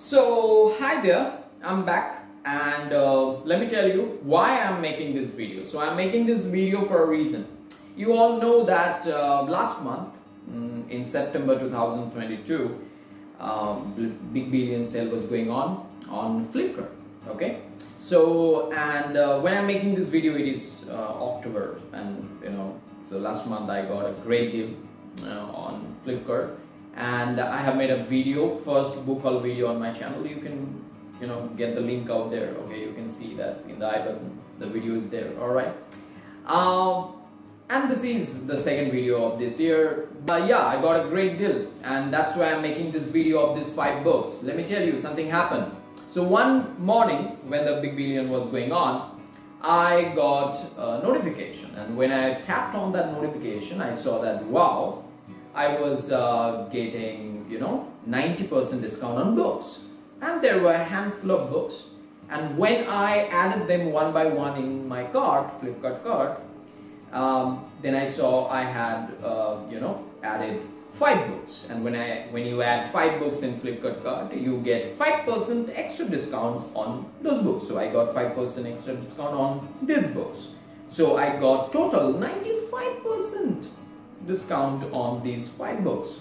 So hi there, I'm back and uh, let me tell you why I'm making this video. So I'm making this video for a reason. You all know that uh, last month mm, in September 2022 um, Big Billion sale was going on on Flipkart. Okay, so and uh, when I'm making this video, it is uh, October, and you know, so last month I got a great deal uh, on Flipkart and I have made a video first book haul video on my channel. You can you know get the link out there okay? You can see that in the i button. The video is there all right? Um, and this is the second video of this year. But yeah i got a great deal. And that's why i'm making this video of these five books. Let me tell you something happened. So one morning when the big billion was going on i got a notification. And when i tapped on that notification i saw that wow I was uh, getting, you know, 90% discount on books. And there were a handful of books. And when I added them one by one in my cart, Flipkart cart, um, then I saw I had, uh, you know, added five books. And when I when you add five books in Flipkart cart, you get 5% extra discount on those books. So I got 5% extra discount on these books. So I got total 95% discount on these five books.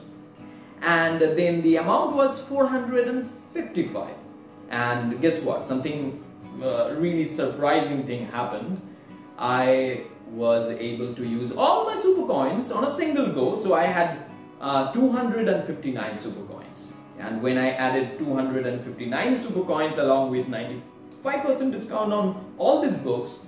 And then the amount was 455 and guess what? Something uh, really surprising thing happened. I was able to use all my super coins on a single go so I had uh, 259 super coins. And when I added 259 super coins along with 95% discount on all these books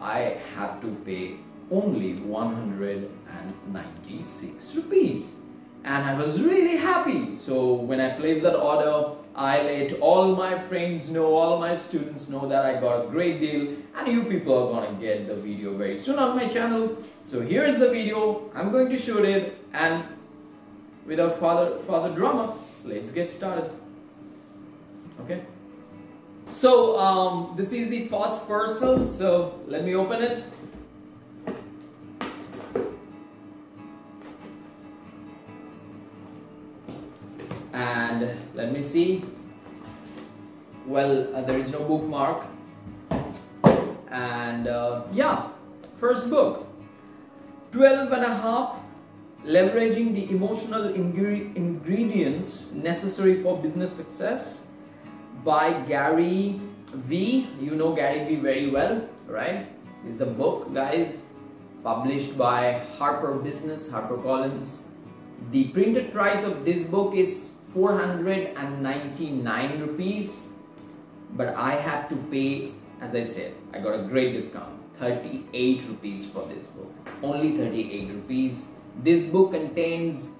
I had to pay only 196 rupees. And I was really happy. So when I placed that order I let all my friends know all my students know that I got a great deal. And you people are gonna get the video very soon on my channel. So here is the video I'm going to shoot it and without further further drama let's get started. Okay? So um, this is the first parcel. So let me open it see? Well uh, there is no bookmark. And uh, yeah first book. 12 and a half leveraging the emotional ingre ingredients necessary for business success by Gary V. You know Gary V very well right? It's a book guys published by Harper Business Harper Collins the printed price of this book is 499 rupees. But I had to pay as I said I got a great discount 38 rupees for this book. Only 38 rupees. This book contains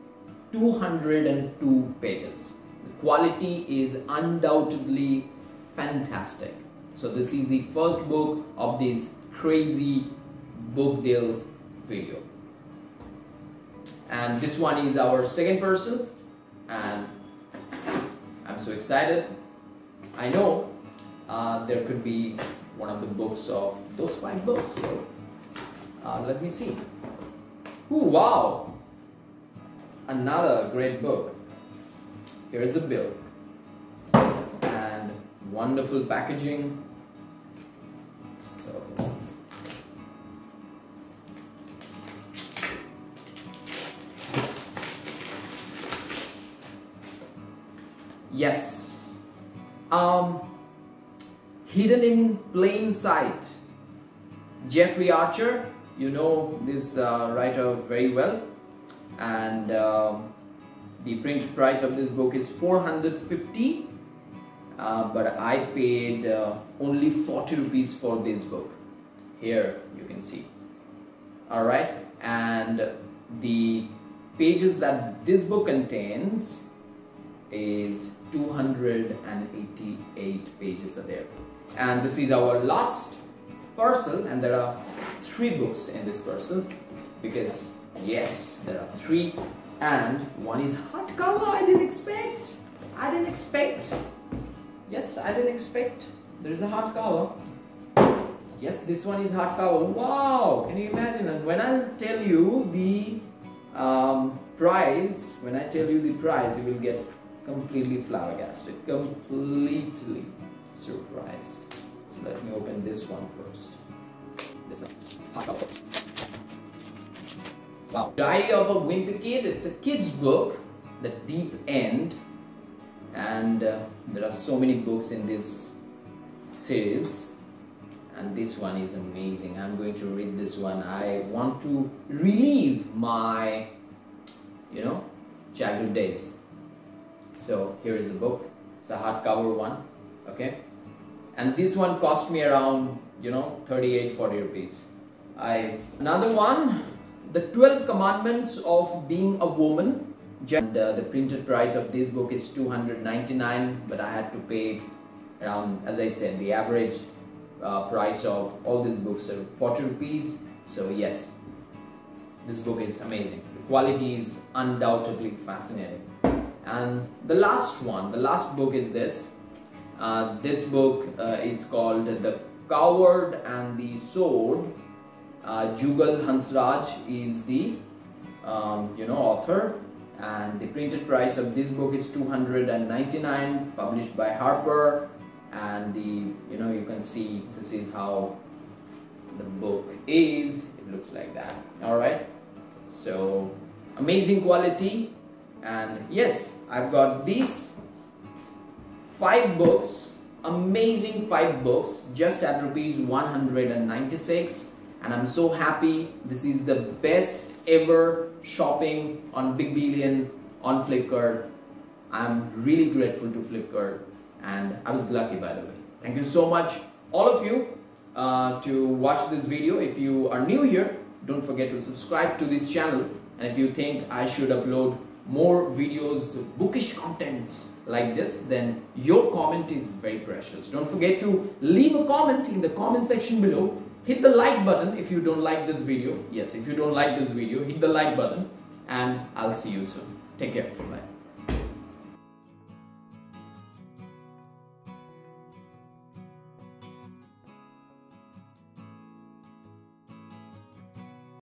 202 pages. The quality is undoubtedly fantastic. So this is the first book of this crazy book deal video. And this one is our second person. And I'm so excited. I know uh, there could be one of the books of those five books. So uh, let me see. Ooh, wow! Another great book. Here's the bill. And wonderful packaging. So Yes. Um, hidden in plain sight. Jeffrey Archer, you know this uh, writer very well. And uh, the printed price of this book is 450 uh, but I paid uh, only 40 rupees for this book. Here you can see. Alright, and the pages that this book contains is 288 pages are there. And this is our last parcel and there are three books in this parcel because yes there are three and one is hardcover I didn't expect. I didn't expect. Yes I didn't expect. There is a hardcover yes this one is hardcover wow can you imagine? And when I tell you the um, price when I tell you the price you will get completely flabbergasted, completely surprised. So let me open this one first. This one. Wow. Diary of a Wimpy Kid, it's a kid's book, The Deep End. And uh, there are so many books in this series. And this one is amazing. I'm going to read this one. I want to relieve my, you know, childhood days. So here is the book. It's a hardcover one. Okay. And this one cost me around, you know, 38, 40 rupees. I another one the 12 commandments of being a woman and uh, the printed price of this book is 299 but i had to pay around as i said the average uh, price of all these books are 40 rupees so yes this book is amazing the quality is undoubtedly fascinating and the last one the last book is this. Uh, this book uh, is called the coward and the sword. Uh, Jugal Hansraj is the um, you know author. And the printed price of this book is 299 published by Harper. And the you know you can see this is how the book is. It looks like that. All right? So amazing quality and yes I've got these five books amazing five books just at rupees 196 and I'm so happy. This is the best ever shopping on Big Billion on Flipkart. I'm really grateful to Flipkart and I was lucky by the way. Thank you so much all of you uh, to watch this video. If you are new here, don't forget to subscribe to this channel and if you think I should upload more videos, bookish contents like this, then your comment is very precious. Don't forget to leave a comment in the comment section below. Hit the like button if you don't like this video. Yes if you don't like this video hit the like button and i'll see you soon. Take care. Bye